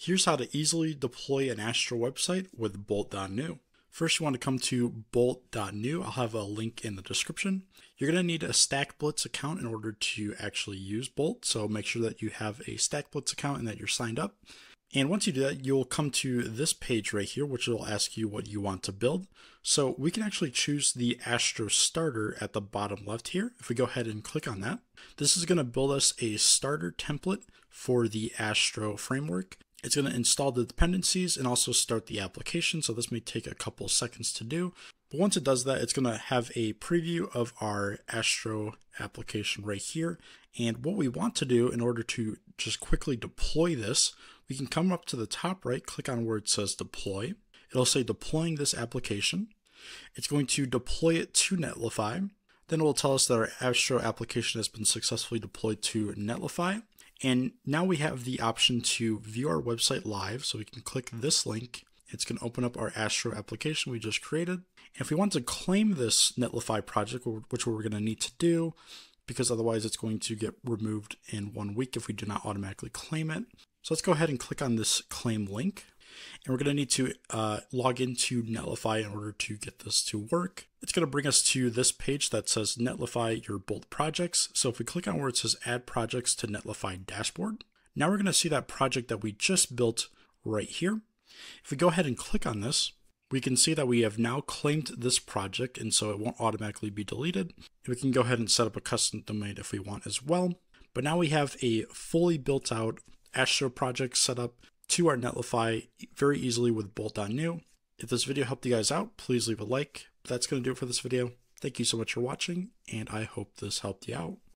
Here's how to easily deploy an Astro website with Bolt.new. First, you want to come to bolt.new. I'll have a link in the description. You're going to need a StackBlitz account in order to actually use Bolt. So make sure that you have a StackBlitz account and that you're signed up. And once you do that, you'll come to this page right here, which will ask you what you want to build. So we can actually choose the Astro starter at the bottom left here. If we go ahead and click on that, this is going to build us a starter template for the Astro framework. It's going to install the dependencies and also start the application. So this may take a couple seconds to do. But once it does that, it's going to have a preview of our Astro application right here. And what we want to do in order to just quickly deploy this, we can come up to the top right, click on where it says deploy. It'll say deploying this application. It's going to deploy it to Netlify. Then it will tell us that our Astro application has been successfully deployed to Netlify. And now we have the option to view our website live. So we can click this link. It's going to open up our Astro application we just created. And if we want to claim this Netlify project, which we're going to need to do, because otherwise it's going to get removed in one week if we do not automatically claim it. So let's go ahead and click on this claim link. And we're going to need to uh, log into Netlify in order to get this to work. It's going to bring us to this page that says Netlify your Bolt projects. So if we click on where it says add projects to Netlify dashboard, now we're going to see that project that we just built right here. If we go ahead and click on this, we can see that we have now claimed this project and so it won't automatically be deleted. We can go ahead and set up a custom domain if we want as well. But now we have a fully built out Astro project set up to our Netlify very easily with Bolt.new. If this video helped you guys out, please leave a like. That's going to do it for this video. Thank you so much for watching, and I hope this helped you out.